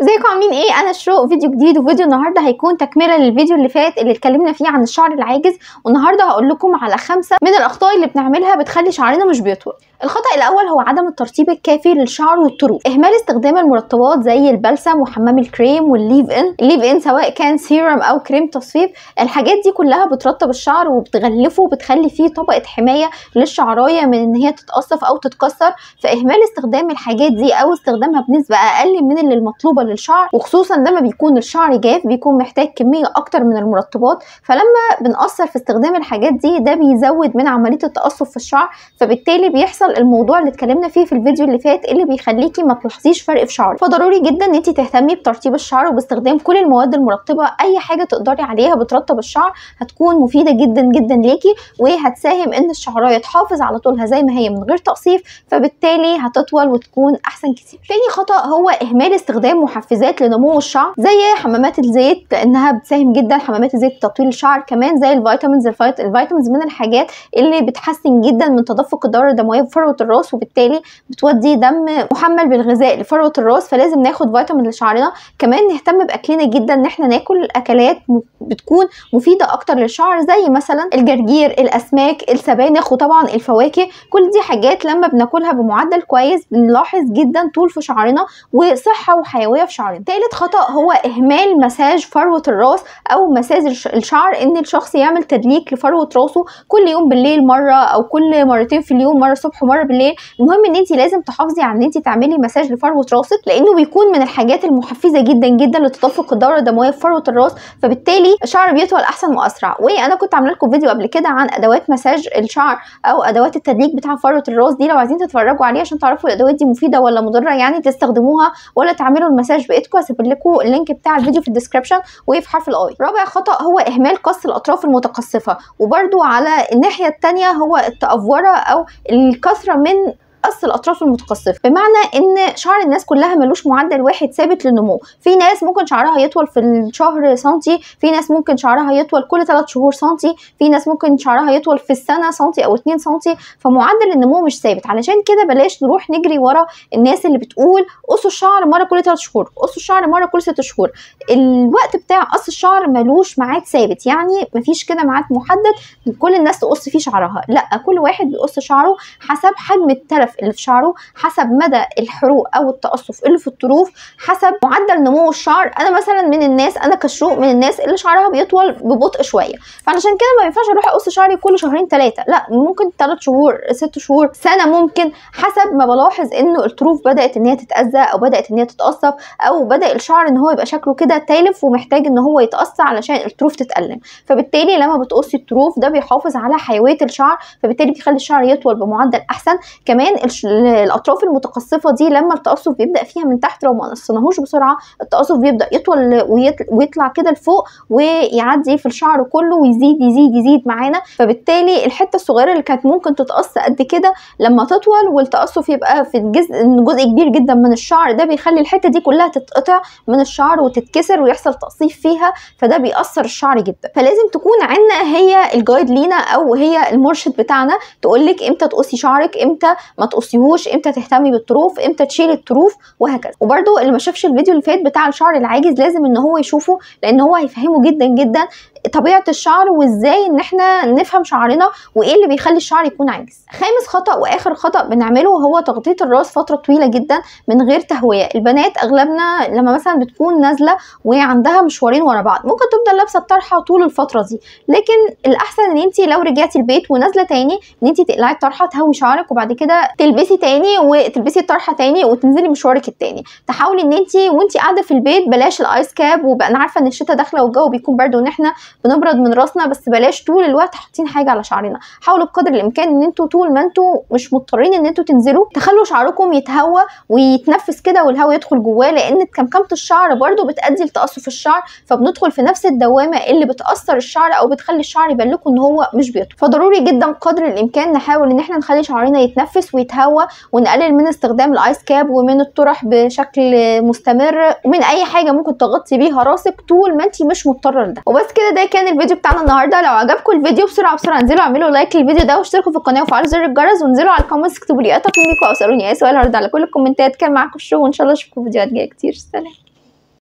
ازيكم؟ عاملين إيه؟ أنا شروق فيديو جديد وفيديو النهارده هيكون تكملة للفيديو اللي فات اللي اتكلمنا فيه عن الشعر العاجز. والنهارده هقول لكم على خمسة من الأخطاء اللي بنعملها بتخلي شعرنا مش بيطول. الخطأ الأول هو عدم الترطيب الكافي للشعر والطرق وإهمال استخدام المرطبات زي البلسم وحمام الكريم وال leave-in ال leave-in سواء كان سيرم أو كريم تصفيف الحاجات دي كلها بترطب الشعر وبتغلفه وبتخلي فيه طبقة حماية للشعراية من إن هي تتقصف أو تتكسر. فإهمال استخدام الحاجات دي أو استخدامها بنسبة أقل من اللي المطلوبة للشعر وخصوصا لما بيكون الشعر جاف بيكون محتاج كمية أكتر من المرطبات فلما بنقصر في استخدام الحاجات دي ده بيزود من عملية التقصف في الشعر فبالتالي بيحصل الموضوع اللي اتكلمنا فيه في الفيديو اللي فات اللي بيخليكي ما تلاحظيش فرق في شعرك. فضروري جدا إن انت تهتمي بترطيب الشعر وباستخدام كل المواد المرطبة أي حاجة تقدري عليها بترطب الشعر هتكون مفيدة جدا جدا ليكي وهتساهم إن الشعراية تحافظ على طولها زي ما هي من غير تقصيف فبالتالي هتطول وتكون أحسن كتير. تاني خطأ هو إهمال استخدام محفزات لنمو الشعر زي حمامات الزيت لانها بتساهم جدا حمامات الزيت في تطويل الشعر كمان زي ال vitamins ال vit... ال vitamins من الحاجات اللي بتحسن جدا من تدفق الدورة الدموية بفروه الراس وبالتالي بتودي دم محمل بالغذاء لفروة الراس فلازم ناخد فيتامين لشعرنا. كمان نهتم بأكلنا جدا إن إحنا ناكل أكلات بتكون مفيدة أكتر للشعر زي مثلا الجرجير الأسماك السبانخ وطبعا الفواكه. كل دي حاجات لما بناكلها بمعدل كويس بنلاحظ جدا طول في شعرنا وصحة وحيوية في شعرنا تالت خطأ هو إهمال مساج فروة الراس أو مساج الشعر إن الشخص يعمل تدليك لفروة راسه كل يوم بالليل مرة أو كل مرتين في اليوم مرة الصبح ومرة بالليل. المهم إن انت لازم تحافظي على إن انت تعملي مساج لفروة راسك لأنه بيكون من الحاجات المحفزة جدا جدا لتدفق الدورة الدموية في فروة الراس. فبالتالي الشعر بيطول أحسن وأسرع. وأنا كنت عاملة لكم فيديو قبل كده عن أدوات مساج الشعر أو أدوات التدليك بتاع فروة الراس دي. لو عايزين تتفرجوا عليها عشان تعرفوا الأدوات دي مفيدة ولا مضرة يعني تستخدموها ولا تعملوا المساج بايدكم هسيب لكم ال link بتاع الفيديو في ال description وفي حرف ال i رابع خطأ هو إهمال قص الأطراف المتقصفة وبرده على الناحية الثانية هو الأفورة أو الكثره من قص الأطراف المتقصفة. بمعنى إن شعر الناس كلها ملوش معدل واحد ثابت للنمو. في ناس ممكن شعرها يطول في الشهر سنتي في ناس ممكن شعرها يطول كل 3 شهور سنتي في ناس ممكن شعرها يطول في السنة سنتي أو 2 سنتي. فمعدل النمو مش ثابت. علشان كده بلاش نروح نجري ورا الناس اللي بتقول قصوا الشعر مرة كل 3 شهور قصوا الشعر مرة كل 6 شهور. الوقت بتاع قص الشعر ملوش ميعاد ثابت. يعني مفيش كده ميعاد محدد كل الناس تقص فيه شعرها. لأ كل واحد بيقص شعره حسب حجم التلف. اللي في شعره حسب مدى الحروق أو التقصف اللي في الطروف حسب معدل نمو الشعر. أنا مثلا من الناس أنا كشروق من الناس اللي شعرها بيطول ببطء شوية. فعلشان كده ما ينفعش أروح أقص شعري كل شهرين ثلاثة لا ممكن 3 شهور 6 شهور سنة ممكن حسب ما بلاحظ إنه الطروف بدأت إن هي تتأذى أو بدأت إن هي تتقصف أو بدأ الشعر إن هو يبقى شكله كده تالف ومحتاج إن هو يتقص علشان الطروف تتألم. فبالتالي لما بتقصي الطروف ده بيحافظ على حيوية الشعر فبالتالي بيخلي الشعر يطول بمعدل أحسن. كمان الأطراف المتقصفة دي لما التقصف بيبدأ فيها من تحت لو ما قصناهوش بسرعة التقصف بيبدأ يطول ويطلع كده لفوق ويعدي في الشعر كله ويزيد يزيد يزيد معانا. فبالتالي الحتة الصغيرة اللي كانت ممكن تتقص قد كده لما تطول والتقصف يبقى في الجزء جزء كبير جدا من الشعر ده بيخلي الحتة دي كلها تتقطع من الشعر وتتكسر ويحصل تقصيف فيها فده بيأثر الشعر جدا. فلازم تكون عندنا هي الجايد لينا أو هي المرشد بتاعنا تقول لك إمتى تقصي شعرك إمتى ما تقصيهوش إمتى تهتمي بالطروف إمتى تشيلي الطروف وهكذا. وبرده اللي ما شافش الفيديو اللي فات بتاع الشعر العاجز لازم ان هو يشوفه لأن هو هيفهمه جدا جدا طبيعة الشعر وإزاي إن إحنا نفهم شعرنا وإيه اللي بيخلي الشعر يكون عاجز. خامس خطأ وآخر خطأ بنعمله هو تغطية الراس فترة طويلة جدا من غير تهوية. البنات أغلبنا لما مثلا بتكون نازلة وعندها مشوارين ورا بعض ممكن تفضل لابسة الطرحه طول الفترة دي لكن الأحسن إن انت لو رجعتي البيت ونازلة تاني إن انت تقلعي الطرحة تهوي شعرك وبعد كده تلبسي تاني وتلبسي الطرحة تاني وتنزلي مشوارك التاني. تحاولي إن انت وانت قاعدة في البيت بلاش الآيس كاب وبقى أنا عارفة إن الشتاء داخلة والجو بيكون برد وإن إحنا بنبرد من راسنا بس بلاش طول الوقت حاطين حاجة على شعرنا. حاولوا بقدر الإمكان إن أنتوا طول ما أنتوا مش مضطرين إن أنتوا تنزلوا تخلوا شعركم يتهوى ويتنفس كده والهواء يدخل جواه لأن كمكمة الشعر برده بتؤدي لتقصف الشعر فبندخل في نفس الدوامة اللي بتأثر الشعر أو بتخلي الشعر يبان لكم إن هو مش بيطول. فضروري جدا قدر الإمكان نحاول إن إحنا نخلي شعرنا يتنفس ويتهوى ونقلل من استخدام ال ice cap ومن الطرح بشكل مستمر ومن أي حاجة ممكن تغطي بيها راسك طول ما انت مش مضطرة لده. وبس كده ده كان الفيديو بتاعنا النهارده. لو عجبكم الفيديو بسرعة بسرعة انزلوا اعملوا like للفيديو ده واشتركوا في القناة وفعلوا زر الجرس وانزلوا على ال comments اكتبوا لي إيه تقييمكم أو اسألوني اي سؤال هرد على كل الكومنتات. كان معاكم الشو وان شاء الله اشوفكم فيديوهات جاية كتير. سلام.